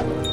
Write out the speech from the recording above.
you